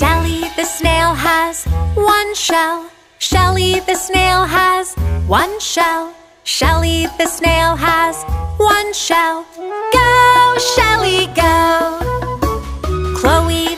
Shelly the snail has one shell. Shelly the snail has one shell. Shelly the snail has one shell. Go, Shelly, go. Chloe